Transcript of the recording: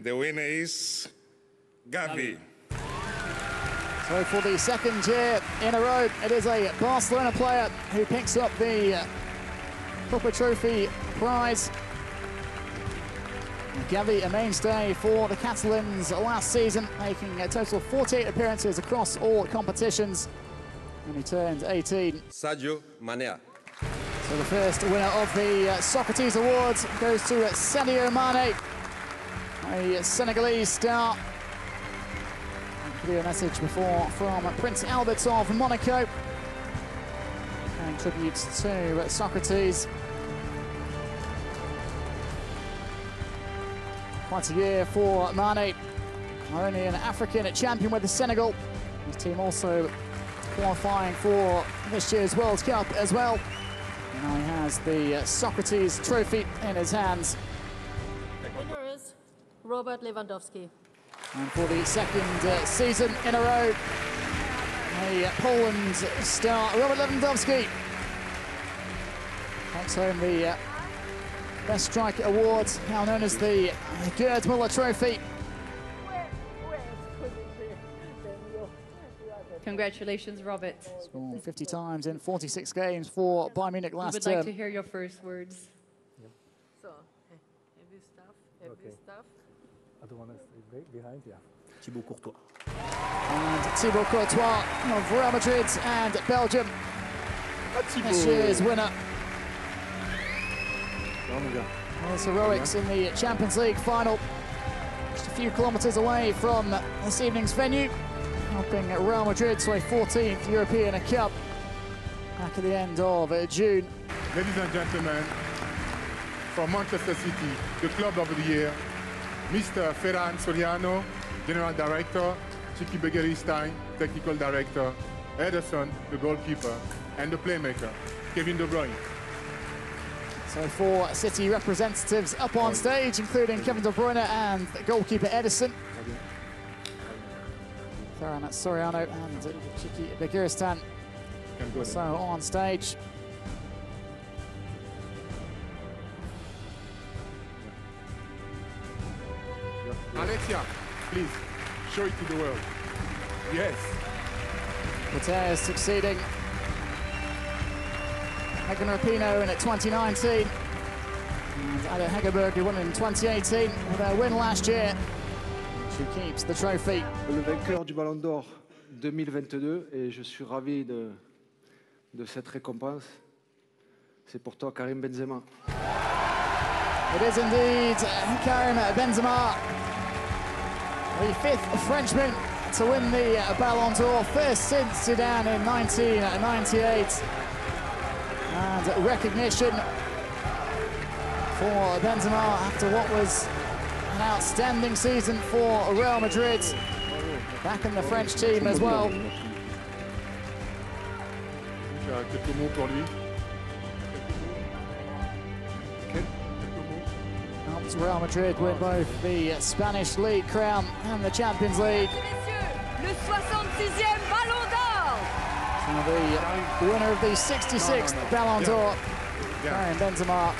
And the winner is Gavi. So for the second year in a row, it is a Barcelona player who picks up the Kopa Trophy prize. Gavi, a mainstay for the Catalans last season, making a total of 48 appearances across all competitions. And he turned 18. Sadio Mane. So the first winner of the uh, Socrates Awards goes to uh, Sadio Mane, a Senegalese star. Video message before from Prince Albert of Monaco, paying tribute to Socrates. Quite a year for Mane, only an African champion with the Senegal, his team also qualifying for this year's World Cup as well. Now he has the Socrates trophy in his hands. Winner is Robert Lewandowski. And for the second uh, season in a row, a Poland star, Robert Lewandowski, takes home the uh, Best Striker Award, now known as the Gerd Muller Trophy. Congratulations, Robert. Scored 50 times in 46 games for Bayern Munich last We last would term. like to hear your first words. So, heavy stuff, heavy stuff. I don't want to stay behind, yeah. Thibaut Courtois. And Thibaut Courtois of Real Madrid and Belgium. This year's winner. His heroics in the Champions League final. Just a few kilometres away from this evening's venue, helping Real Madrid to a 14th European Cup back at the end of uh, June. Ladies and gentlemen, from Manchester City, the club of the year, Mr. Ferran Soriano, General Director, Txiki Begiristain, Technical Director, Ederson, the goalkeeper, and the playmaker, Kevin De Bruyne. So four City representatives up on stage, including Kevin De Bruyne and goalkeeper Ederson. Ferran Soriano and Txiki Begiristain so on stage. Alexia, please, show it to the world. Yes. Mateo succeeding Hagen Rapino in at 2019. And Ada Hegerberg who won in 2018 with a win last year. She keeps the trophy. Le vainqueur du Ballon d'Or 2022 et je suis ravi de, de cette récompense. C'est pour toi Karim Benzema. It is indeed Karim Benzema, the fifth Frenchman to win the uh, Ballon d'Or, first since Zidane in 1998. And recognition for Benzema after what was an outstanding season for Real Madrid, back in the French team as well. Real Madrid win both the Spanish League crown and the Champions League. Le 66e Ballon d'Or And the winner of the 66th Ballon d'Or, Karim Benzema.